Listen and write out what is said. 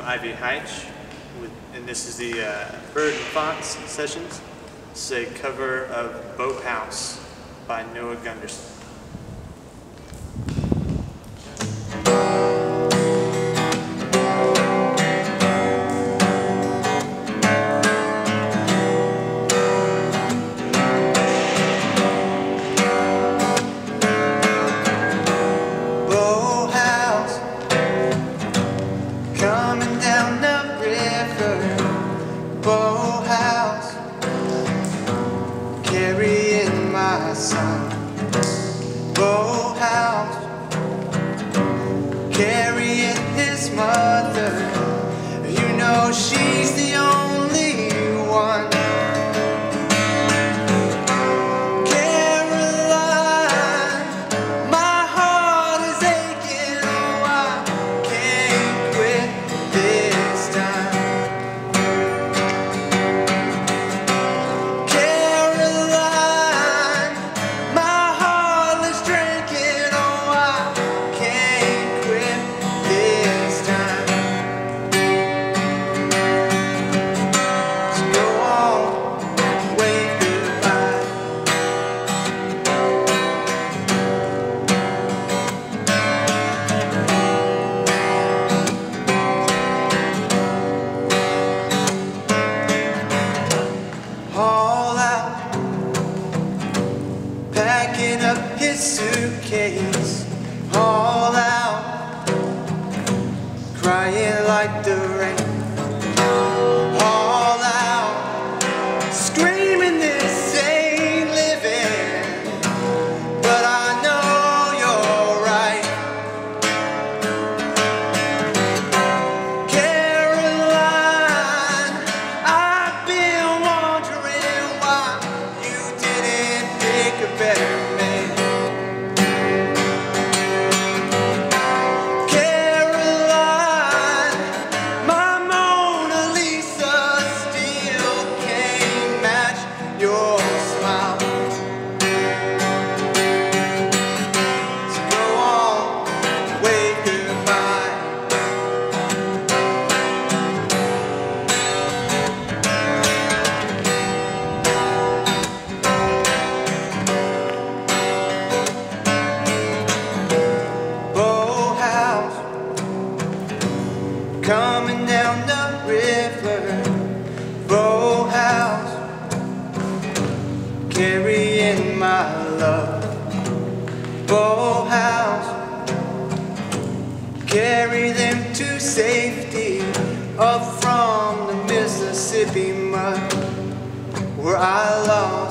Ivy Hyche, with, and this is the uh, Bird and Fox sessions. Is a cover of Boathouse by Noah Gundersen. My packing up his suitcase, all out, crying like the love. Boathouse carry them to safety up from the Mississippi mud where I my